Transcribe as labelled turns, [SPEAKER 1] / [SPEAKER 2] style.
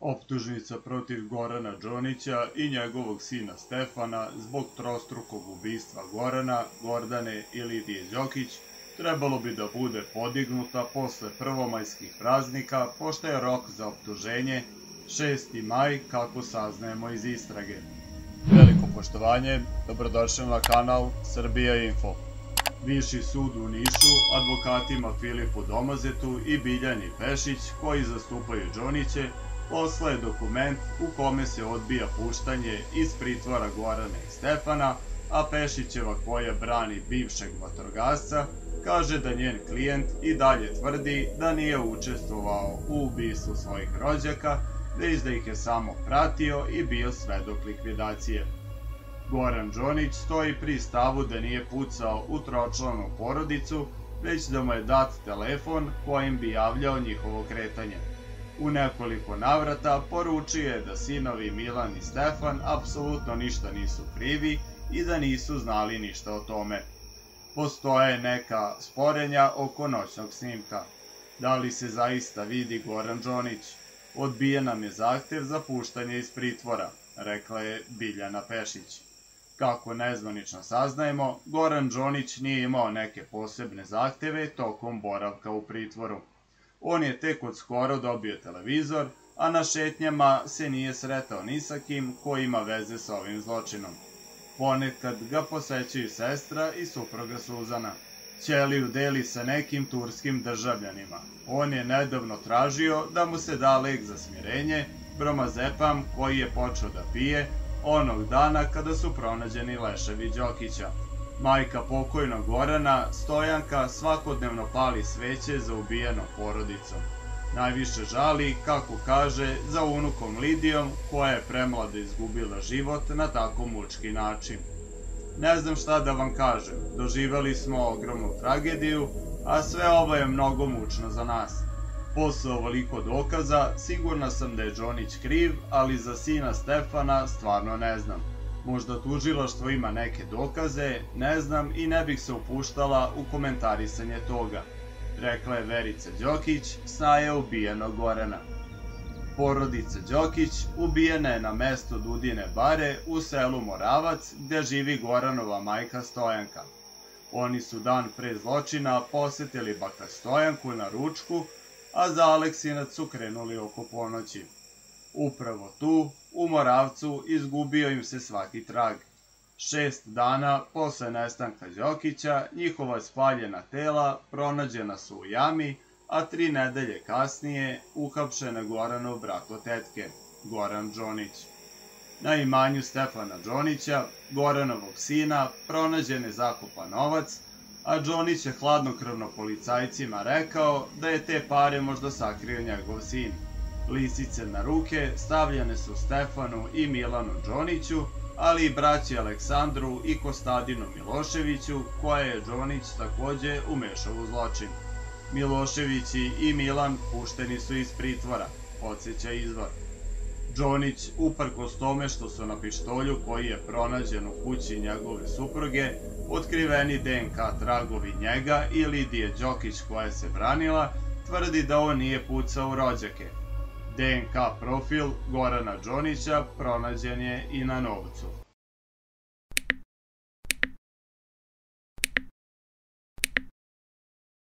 [SPEAKER 1] Optužnica protiv Gorana Đonića i njegovog sina Stefana zbog trostrukog ubistva Gorana, Gordane i Lidije Đokić trebalo bi da bude podignuta posle prvomajskih praznika, pošto je rok za optuženje 6. maj, kako saznajemo iz istrage. Veliko poštovanje, dobrodošli na kanal Srbija Info. Viši sud u Nišu advokatima Filipu Domazetu i Biljani Pešić, koji zastupaju Đoniće, poslaje dokument u kome se odbija puštanje iz pritvora Gorana i Stefana, a Pešićeva koja brani bivšeg vatrogasca, kaže da njen klijent i dalje tvrdi da nije učestvovao u ubistvu svojih rođaka, već da ih je samo pratio i bio svedok likvidacije. Goran Đonić stoji pri stavu da nije pucao u tročlanu porodicu, već da mu je dat telefon kojim bi javljao njihovo kretanje. U nekoliko navrata poručio je da sinovi Milan i Stefan apsolutno ništa nisu krivi i da nisu znali ništa o tome. Postoje neka sporenja oko noćnog snimka. Da li se zaista vidi Goran Đonić? Odbije nam je zahtev za puštanje iz pritvora, rekla je Biljana Pešić. Kako nezvanično saznajemo, Goran Đonić nije imao neke posebne zahteve tokom boravka u pritvoru. On je tek od skoro dobio televizor, a na šetnjama se nije sretao ni sa kim ko ima veze sa ovim zločinom. Ponekad ga posećaju sestra i supruga Suzana. Ćeliju deli sa nekim turskim državljanima. On je nedavno tražio da mu se da lek za smirenje, bromazepam koji je počeo da pije onog dana kada su pronađeni leševi Đokića. Majka pokojnog Gorana, Stojanka, svakodnevno pali sveće za ubijenom porodicom. Najviše žali, kako kaže, za unukom Lidijom, koja je premlada izgubila život na tako mučki način. Ne znam šta da vam kažem, doživali smo ogromnu tragediju, a sve ovo je mnogo mučno za nas. Posle ovoliko dokaza, sigurna sam da je Đonić kriv, ali za sina Stefana stvarno ne znam. Možda tužilaštvo ima neke dokaze, ne znam i ne bih se upuštala u komentarisanje toga, rekla je Verica Đokić, snaje ubijenog Gorana. Porodica Đokić ubijena je na mesto Dudine bare u selu Moravac, gde živi Goranova majka Stojanka. Oni su dan pre zločina posetili baka Stojanku na ručku, a za Aleksinac su krenuli oko ponoći. Upravo tu, u Moravcu, izgubio im se svaki trag. Šest dana posle nestanka Đokića, njihova spaljena tela pronađena su u jami, a tri nedelje kasnije uhapšena Goranov brato tetke, Goran Đonić. Na imanju Stefana Đonića, Goranovog sina, pronađen je zakopan novac, a Đonić je hladnokrvno policajcima rekao da je te pare možda sakrio njegov sin. Lisice na ruke stavljene su Stefanu i Milanu Đoniću, ali i braći Aleksandru i Kostadinu Miloševiću, koje je Đonić takođe umešao u zločin. Miloševići i Milan pušteni su iz pritvora, podsjeća izvor. Đonić, uprkos tome što su na pištolju koji je pronađen u kući njegove supruge, otkriveni DNK tragovi njega i Lidije Đokić koja se branila, tvrdi da on nije pucao u rođake. DNK profil Gorana Đonića pronađen je i na novcu.